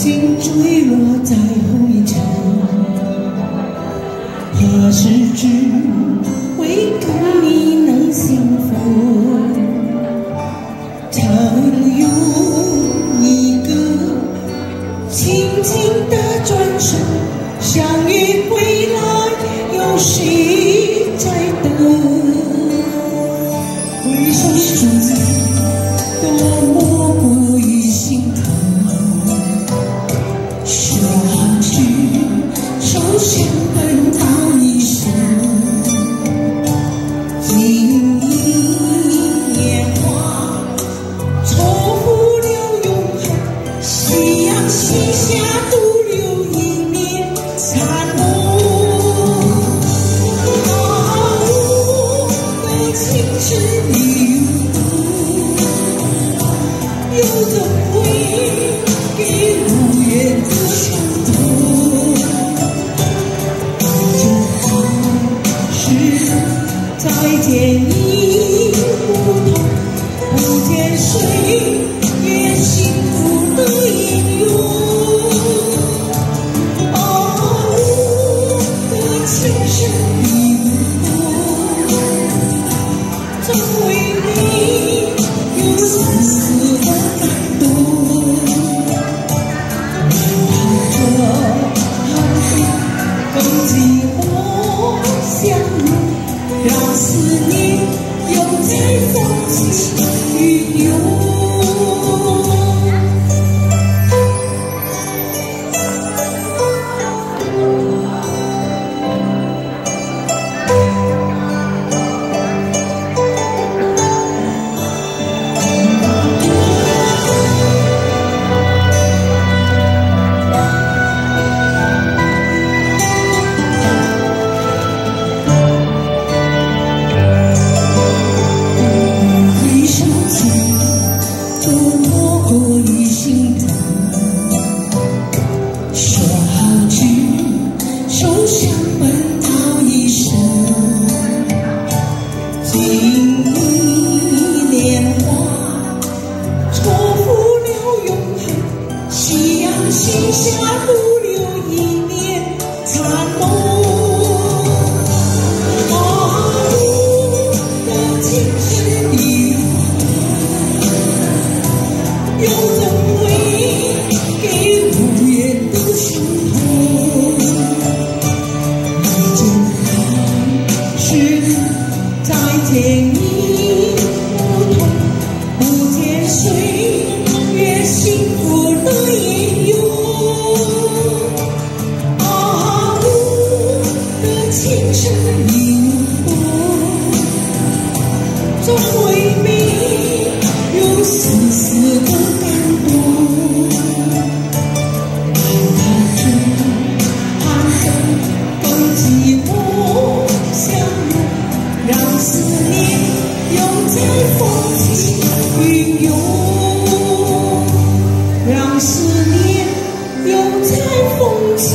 心坠落在红一尘，何时知为懂你能幸福？常用一个轻轻的转身，相遇归来，有谁在等？再见。思念有几风吹起云涌 you. 丝丝的感动，不，让思念悠在风起云涌，让思念风起。